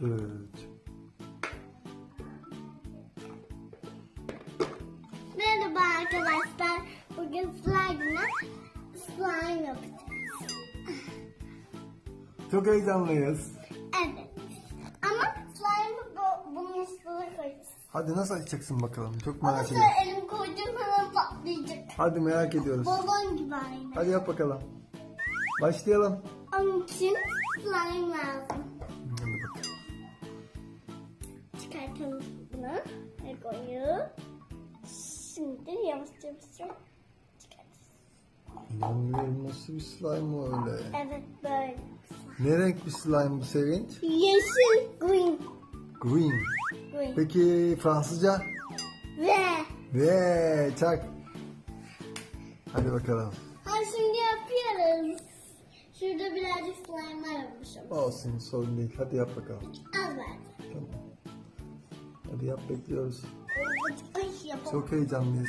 Good. Merhaba arkadaşlar. Bugün slime'la slime yapacağız. Çok heyecanlıyız. Evet. Ama slime'ı bu, bunun üstüne koyacağız. Hadi nasıl açacaksın bakalım. Çok Ama merak ediyorum. elim koyduğum hemen patlayacak. Hadi merak ediyoruz. Balon gibi aynı. Hadi yap bakalım. Başlayalım. Onun için slime lazım. Koyu. Şimdi yavaşça yavaşça çıkartacağız. İnanmıyorum nasıl bir slime o öyle. Evet böyle. Ne renk bir slime bu Sevinç? Yeşil, green. Green. green. Peki Fransızca? Ve Ve çak. Hadi bakalım. ha şimdi yapıyoruz. Şurada birazcık slime aramışım. Olsun sorun değil. Hadi yap bakalım. Az verdim. Tamam. Hadi yap bekliyoruz. Çok heyecanlıyız.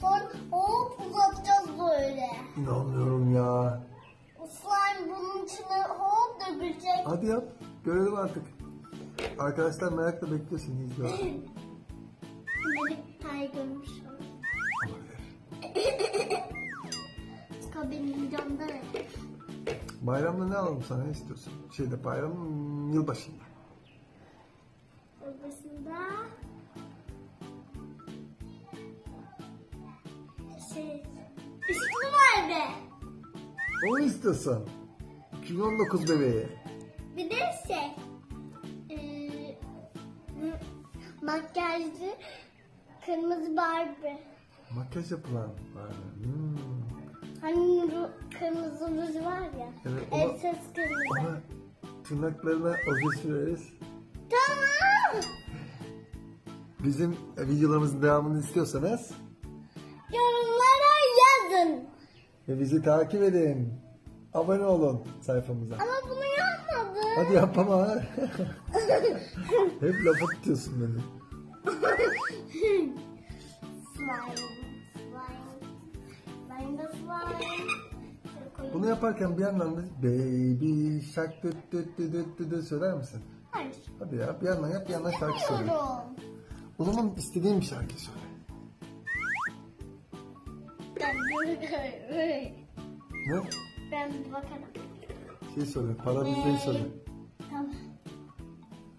Sonra hop uzatacağız böyle. İnanmıyorum ya. O slime bunun içine hop dökülecek. Hadi yap. Görelim artık. Arkadaşlar merakla bekliyor seni izliyor. Melek Tiger'mış o. Olabilir. Kabinin camda ne? Bayramda ne alalım sana ne istiyorsun? Şeyde bayram yılbaşında. Orasında şey ışıklı var be. Onu istiyorsun. 2019 bebeği. Bir de şey eee, makyajlı kırmızı Barbie. Makyaj yapılan var. Hmm. Hani ru, kırmızı ruj var ya. Evet, ona- Elses kırmızı. Ona tırnaklarına oje süreriz. Tamam. Bizim videolarımızın devamını istiyorsanız Yorumlara yazın. ve bizi takip edin. Abone olun sayfamıza. Ama bunu yapmadım. Hadi yap ama. Hep lafa tutuyorsun beni. Slime. Bunu yaparken bir yandan da baby shark düt düt düt düt düt düt söyler misin? Hayır. Hadi ya bir yandan yap bir yandan şarkı söyle. Bilmiyorum. O zaman istediğin bir şarkı söyle. Ben Ne? Ben bir bakarım. Şey söyle, para bizden söyle. Tamam.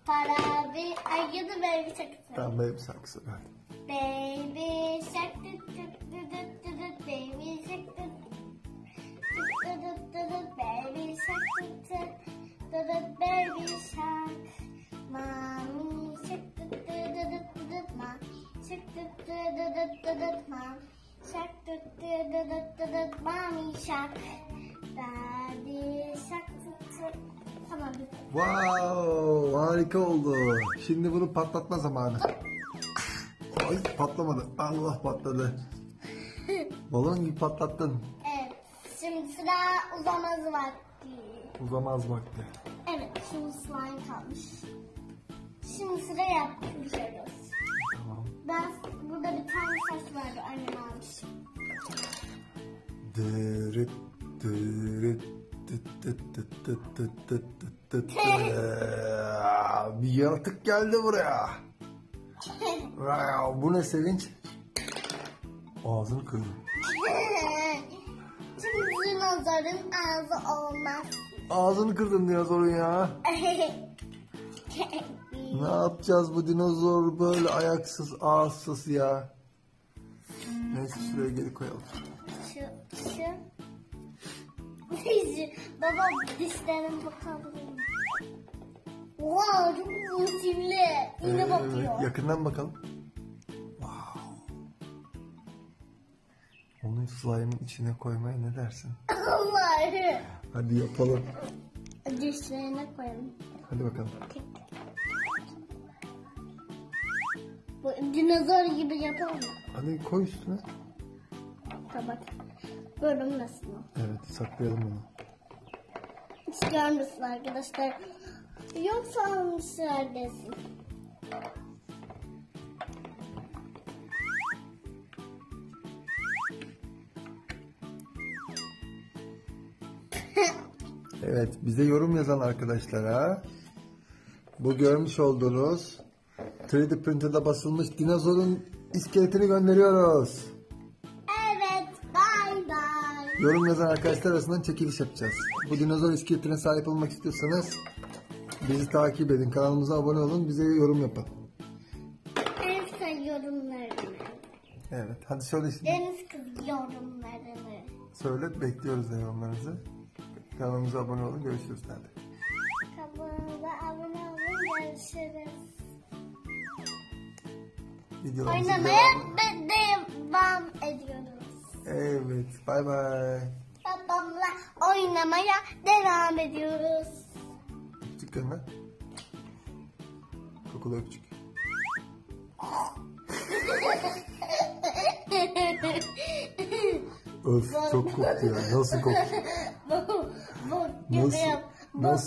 Para bir... Ay ya da baby şarkısı. Tamam baby şarkı söyle hadi. Baby shark tut tut tut tut tut the baby shark took took to the baby shark. Mommy shark took to the the the mom shark took to the the the the mom shark took to the the mommy shark. Daddy shark took. Tamam. Wow, harika oldu. Şimdi bunu patlatma zamanı. Ay patlamadı. Allah patladı. Balon gibi patlattın. Şimdi sıra uzamaz vakti. Uzamaz vakti. Evet, şimdi slime kalmış. Şimdi sıra yapıyoruz. Tamam. Ben burada bir tane saç vardı annem almış. Dırıt dırıt tıt tıt tıt tıt tıt tıt tıt tıt. Bir yaratık geldi buraya. Bu ne sevinç? Ağzını kırdı. Dinozorun ağzı olmaz. Ağzını kırdın dinozorun ya. Ne yapacağız bu dinozor böyle ayaksız ağızsız ya. Neyse şuraya geri koyalım. şu, şu. Baba dişlerine bakabilir miyim? Wow, çok sivri. Yine Evet, bakıyor. yakından bakalım. Onu slime'ın içine koymaya ne dersin? Allah'ım. Hadi yapalım. Dişlerine koyalım. Hadi bakalım. Bu dinozor gibi yapalım mı? Hadi koy üstüne. Tamam. Görünmesin o. Evet saklayalım onu. Hiç görmesin arkadaşlar. Yoksa almışlar desin. Evet, bize yorum yazan arkadaşlara bu görmüş olduğunuz 3D printer'da basılmış dinozorun iskeletini gönderiyoruz. Evet. Bay bay. Yorum yazan arkadaşlar arasından çekiliş yapacağız. Bu dinozor iskeletine sahip olmak istiyorsanız bizi takip edin, kanalımıza abone olun, bize yorum yapın. En son yorumlarını. Evet, hadi söyle şimdi. Deniz kız yorumlarını. Söyle, bekliyoruz yorumlarınızı. Kanalımıza abone olun, görüşürüz. Hadi. Kanalımıza abone olun. Görüşürüz. Oynamaya devam ediyoruz. Evet, bay bay. Babamla oynamaya devam ediyoruz. Küçük gelme. Kokulu öpücük. Öf çok koktu ya. Nasıl koktu? Bu, bu